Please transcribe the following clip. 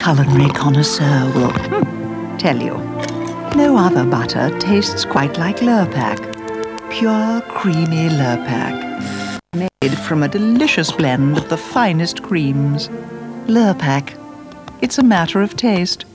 culinary connoisseur will tell you. No other butter tastes quite like Lurpak. Pure, creamy Lurpak. Made from a delicious blend of the finest creams. Lurpak. It's a matter of taste.